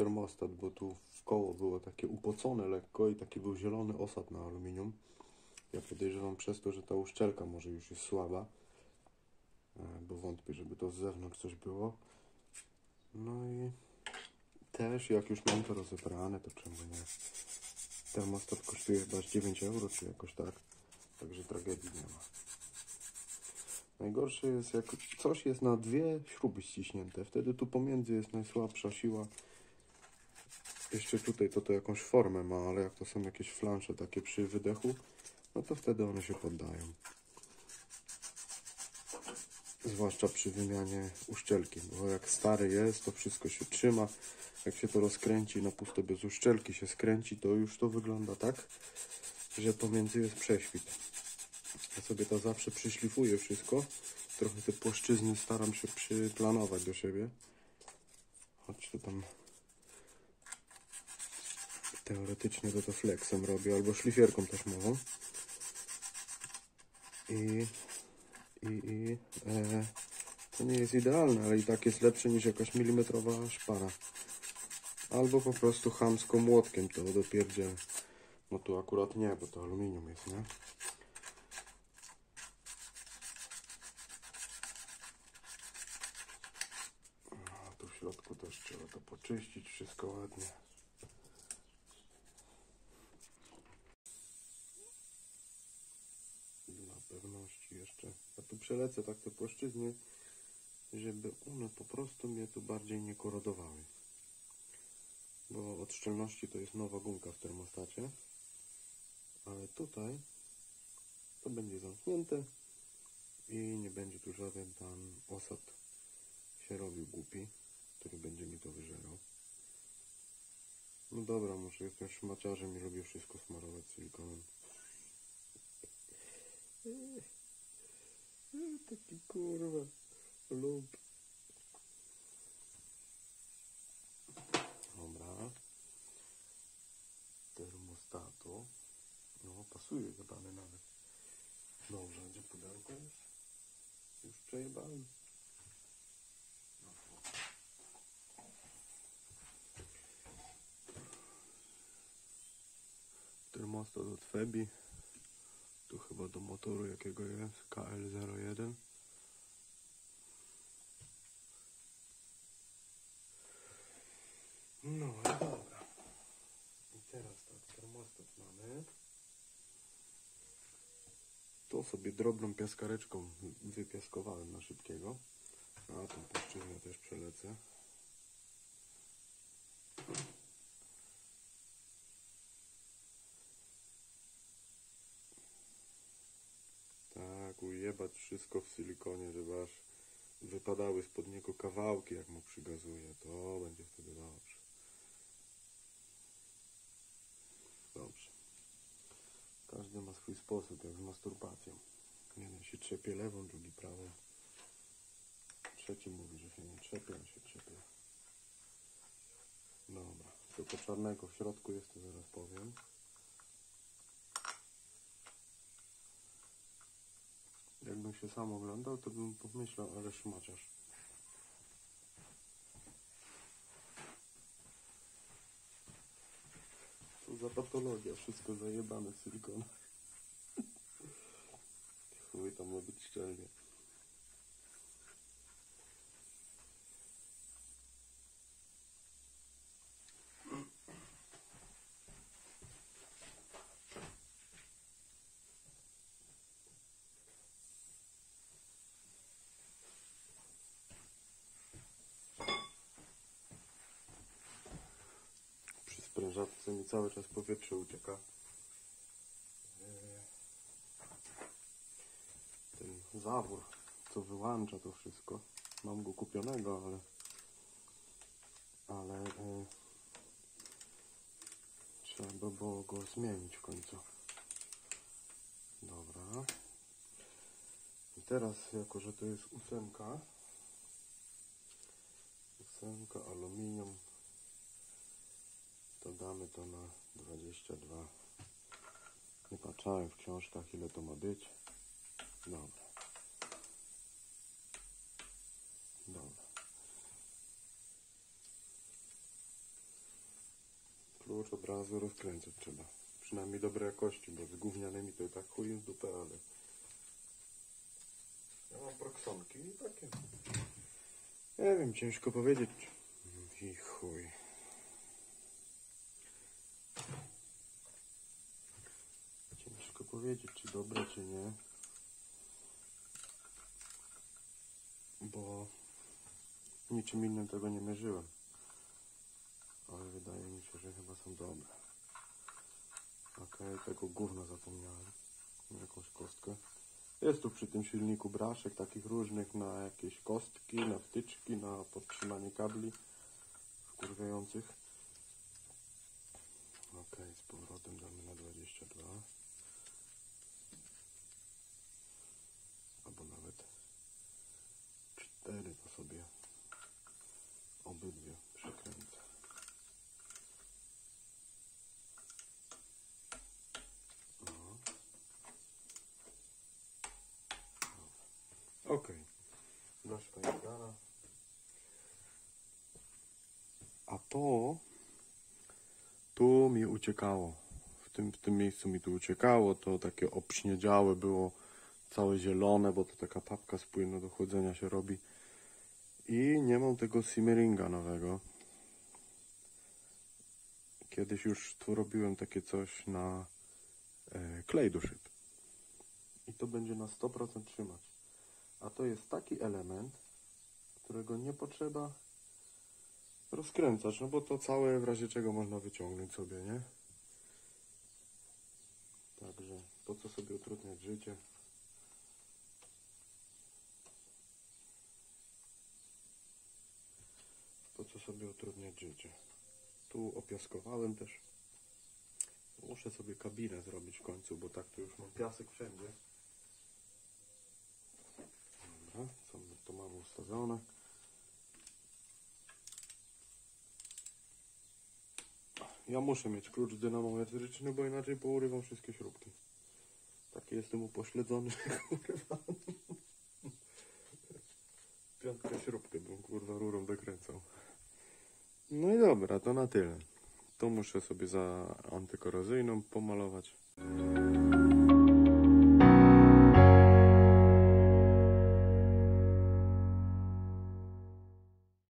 termostat, bo tu w koło było takie upocone lekko i taki był zielony osad na aluminium. Ja podejrzewam przez to, że ta uszczelka może już jest słaba, e, bo wątpię, żeby to z zewnątrz coś było. No i też jak już mam to rozebrane, to czemu nie? Termostat kosztuje chyba z 9 euro, czy jakoś tak. Także tragedii nie ma. Najgorsze jest, jak coś jest na dwie śruby ściśnięte. Wtedy tu pomiędzy jest najsłabsza siła. Jeszcze tutaj to to jakąś formę ma, ale jak to są jakieś flansze takie przy wydechu, no to wtedy one się poddają. Zwłaszcza przy wymianie uszczelki, bo jak stary jest, to wszystko się trzyma. Jak się to rozkręci na pusto bez uszczelki się skręci, to już to wygląda tak, że pomiędzy jest prześwit. Ja sobie to zawsze przyszlifuję wszystko. Trochę te płaszczyzny staram się przyplanować do siebie. Choć to tam teoretycznie to to flexem robię, albo szlifierką też mogą. I, i, i e, to nie jest idealne, ale i tak jest lepsze niż jakaś milimetrowa szpara. Albo po prostu chamsko młotkiem to dopierdzielę. No tu akurat nie, bo to aluminium jest, nie? A tu w środku też trzeba to poczyścić, wszystko ładnie. Dla pewności jeszcze. Ja tu przelecę tak te płaszczyzny, żeby one po prostu mnie tu bardziej nie korodowały. Bo od szczelności to jest nowa gumka w termostacie. Ale tutaj to będzie zamknięte i nie będzie tu żaden tam osad się robił głupi, który będzie mi to wyżerał. No dobra, może jestem szmaciarzem i lubię wszystko smarować silikonem. Taki kurwa lub. Dobra. Termostatu. No, pasuje gadany nawet. Dobrze, gdzie pudełko jest? Już przejebałem. Termostat od Febi. Tu chyba do motoru jakiego jest. KL01. No i dobra. I teraz tak, termostat mamy. To sobie drobną piaskareczką wypiaskowałem na szybkiego. A tą płaszczyznę też przelecę. Wszystko w silikonie, żeby aż wypadały spod niego kawałki, jak mu przygazuje. To będzie wtedy dobrze. Dobrze. Każdy ma swój sposób, jak z masturbacją. Jeden się trzepie lewą, drugi prawą. Trzeci mówi, że się nie trzepie, a się trzepie. Dobra. Co to czarnego w środku jest, to zaraz powiem. Jakbym się sam oglądał, to bym pomyślał, ale szmaciarz. Co za patologia, wszystko zajebane w silikonach. Chuj, tam ma być szczelnie. Przy sprężatce mi cały czas powietrze ucieka. Eee, Ten zawór, co wyłącza to wszystko. Mam go kupionego, ale ale e, trzeba by było go zmienić w końcu. Dobra. I teraz, jako że to jest ósemka, ósemka, aluminium, to na 22. Nie patrzałem w książkach ile to ma być. Dobra. Dobra. klucz od razu rozkręcać trzeba. Przynajmniej dobrej jakości, bo z gównianymi to i tak chuj w dupę, ale... Ja mam proksonki i takie. Nie wiem, ciężko powiedzieć. I chuj. Ciężko powiedzieć, czy dobre, czy nie. Bo niczym innym tego nie mierzyłem. Ale wydaje mi się, że chyba są dobre. Okej, tego gówna zapomniałem. Jakąś kostkę. Jest tu przy tym silniku braszek takich różnych na jakieś kostki, na wtyczki, na podtrzymanie kabli wkurwiających. Okej, z powrotem damy na 22. Albo nawet 4 to sobie obydwie przekręcę. No. Okej. Blaszka jest. A to tu mi uciekało. W tym, w tym miejscu mi tu uciekało. To takie obśniedziałe było, całe zielone, bo to taka papka z płynu do chłodzenia się robi. I nie mam tego simmeringa nowego. Kiedyś już tu robiłem takie coś na e, klej do szyb. I to będzie na 100% trzymać. A to jest taki element, którego nie potrzeba rozkręcać, no bo to całe w razie czego można wyciągnąć sobie, nie? Także po co sobie utrudniać życie? Po co sobie utrudniać życie? Tu opiaskowałem też. Muszę sobie kabinę zrobić w końcu, bo tak to już mam piasek wszędzie. Co tu mamy ustawione? Ja muszę mieć klucz dynamometryczny, bo inaczej pourywam wszystkie śrubki. Taki jestem upośledzony, kurwa. Piątkę śrubkę bym kurwa rurą dokręcał. No i dobra, to na tyle. To muszę sobie za antykorozyjną pomalować.